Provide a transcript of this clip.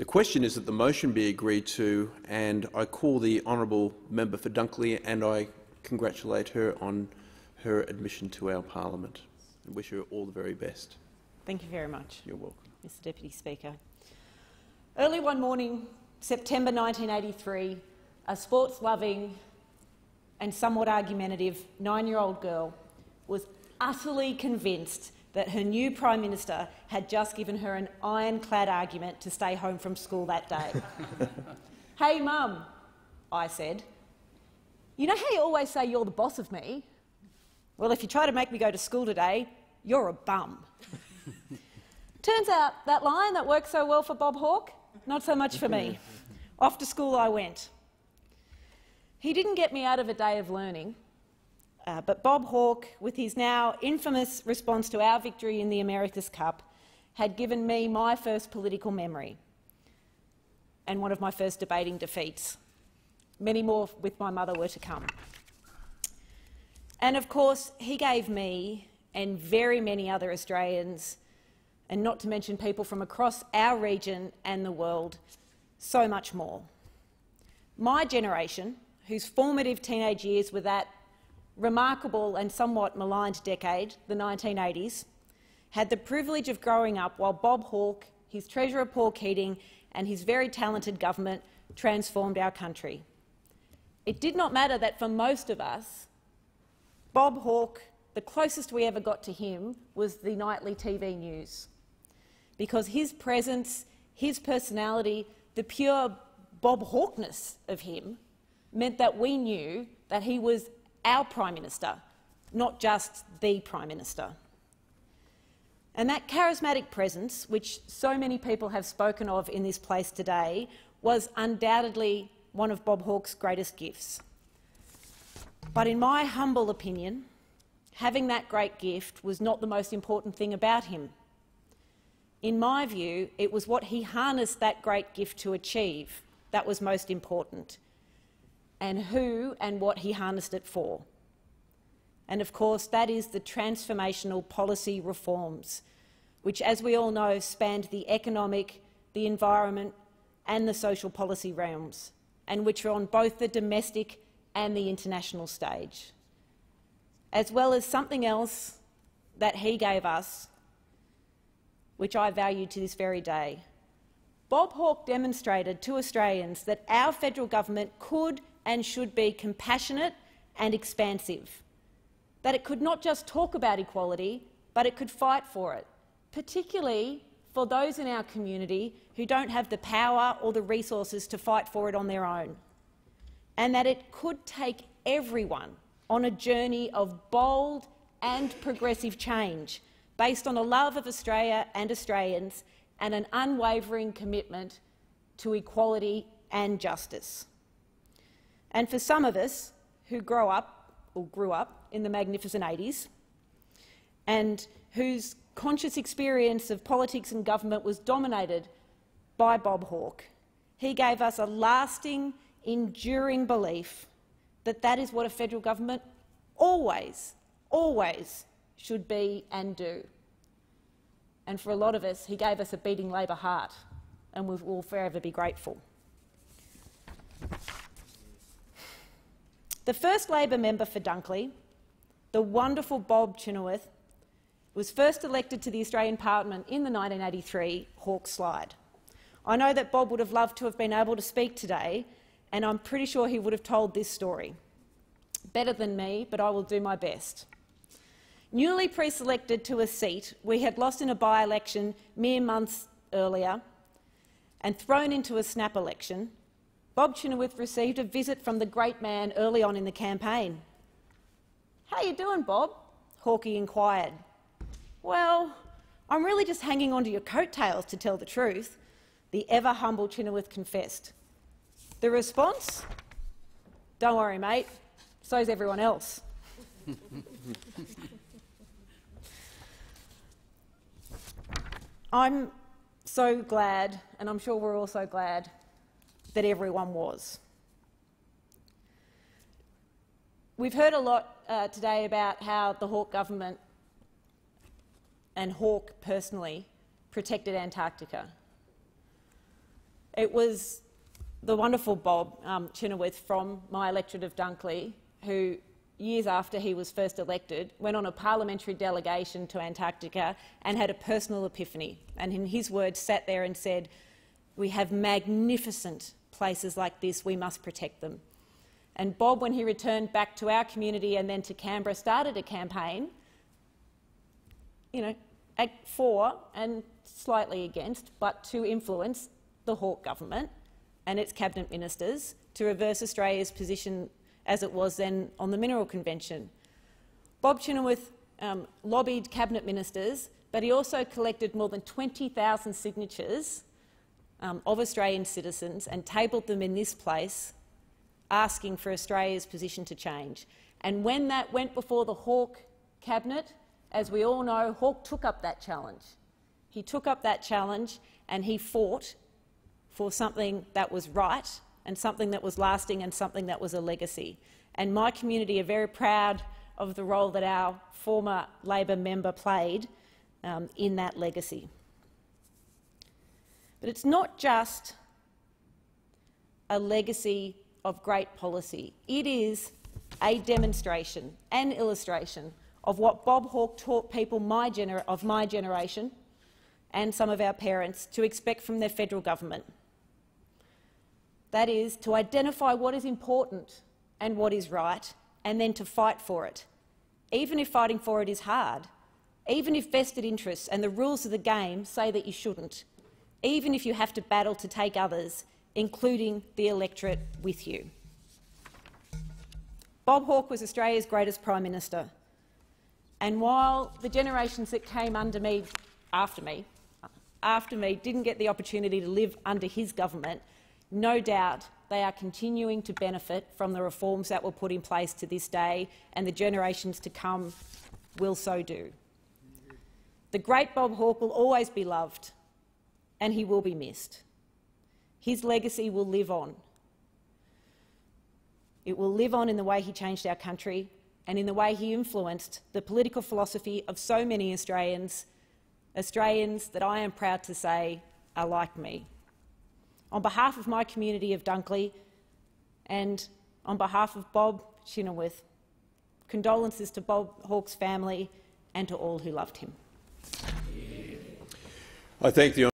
The question is that the motion be agreed to, and I call the honourable member for Dunkley and I congratulate her on her admission to our parliament and wish her all the very best. Thank you very much. You're welcome. Mr Deputy Speaker. Early one morning, September 1983, a sports-loving and somewhat argumentative nine-year-old girl was utterly convinced that her new Prime Minister had just given her an ironclad argument to stay home from school that day. hey, Mum, I said, you know how you always say you're the boss of me? Well, if you try to make me go to school today, you're a bum. Turns out that line that worked so well for Bob Hawke, not so much for me. Off to school I went. He didn't get me out of a day of learning, uh, but Bob Hawke, with his now infamous response to our victory in the America's Cup, had given me my first political memory and one of my first debating defeats. Many more with my mother were to come. And of course, he gave me and very many other Australians, and not to mention people from across our region and the world, so much more. My generation, whose formative teenage years were that remarkable and somewhat maligned decade, the 1980s, had the privilege of growing up while Bob Hawke, his Treasurer Paul Keating and his very talented government transformed our country. It did not matter that for most of us, Bob Hawke, the closest we ever got to him was the nightly TV news, because his presence, his personality, the pure Bob Hawkeness of him meant that we knew that he was our Prime Minister, not just the Prime Minister. And that charismatic presence, which so many people have spoken of in this place today, was undoubtedly one of Bob Hawke's greatest gifts. But in my humble opinion, having that great gift was not the most important thing about him. In my view, it was what he harnessed that great gift to achieve that was most important, and who and what he harnessed it for. And of course, that is the transformational policy reforms, which, as we all know, spanned the economic, the environment and the social policy realms, and which are on both the domestic and the international stage, as well as something else that he gave us, which I value to this very day. Bob Hawke demonstrated to Australians that our federal government could and should be compassionate and expansive, that it could not just talk about equality, but it could fight for it, particularly for those in our community who don't have the power or the resources to fight for it on their own, and that it could take everyone on a journey of bold and progressive change based on a love of Australia and Australians and an unwavering commitment to equality and justice. And for some of us who grow up or grew up in the magnificent 80s and whose conscious experience of politics and government was dominated by Bob Hawke, he gave us a lasting, enduring belief that that is what a federal government always, always should be and do. And for a lot of us, he gave us a beating Labor heart, and we will forever be grateful. The first Labor member for Dunkley, the wonderful Bob Chynoweth, was first elected to the Australian Parliament in the 1983 Hawke slide. I know that Bob would have loved to have been able to speak today, and I'm pretty sure he would have told this story. Better than me, but I will do my best. Newly pre-selected to a seat we had lost in a by-election mere months earlier and thrown into a snap election, Bob Chynoweth received a visit from the great man early on in the campaign. How you doing, Bob? Hawkey inquired. Well, I'm really just hanging on to your coattails, to tell the truth, the ever-humble Chynoweth confessed. The response? Don't worry, mate. So's everyone else. I'm so glad, and I'm sure we're all so glad, that everyone was. We've heard a lot uh, today about how the Hawke government and Hawke personally protected Antarctica. It was the wonderful Bob um, from my electorate of Dunkley, who years after he was first elected, went on a parliamentary delegation to Antarctica and had a personal epiphany. And in his words, sat there and said, we have magnificent places like this, we must protect them. And Bob, when he returned back to our community and then to Canberra, started a campaign, you know, for and slightly against, but to influence the Hawke government and its cabinet ministers to reverse Australia's position as it was then on the Mineral Convention. Bob Chynoweth um, lobbied cabinet ministers, but he also collected more than 20,000 signatures um, of Australian citizens and tabled them in this place, asking for Australia's position to change. And when that went before the Hawke cabinet, as we all know, Hawke took up that challenge. He took up that challenge and he fought for something that was right and something that was lasting and something that was a legacy. And my community are very proud of the role that our former Labor member played um, in that legacy. But it's not just a legacy of great policy. It is a demonstration, an illustration of what Bob Hawke taught people my of my generation and some of our parents to expect from their federal government. That is, to identify what is important and what is right, and then to fight for it, even if fighting for it is hard, even if vested interests and the rules of the game say that you shouldn't, even if you have to battle to take others, including the electorate, with you. Bob Hawke was Australia's greatest Prime Minister. And while the generations that came under me, after me, after me didn't get the opportunity to live under his government, no doubt they are continuing to benefit from the reforms that were put in place to this day, and the generations to come will so do. The great Bob Hawke will always be loved, and he will be missed. His legacy will live on. It will live on in the way he changed our country and in the way he influenced the political philosophy of so many Australians, Australians that I am proud to say are like me. On behalf of my community of Dunkley and on behalf of Bob Chynoweth, condolences to Bob Hawke's family and to all who loved him. I thank the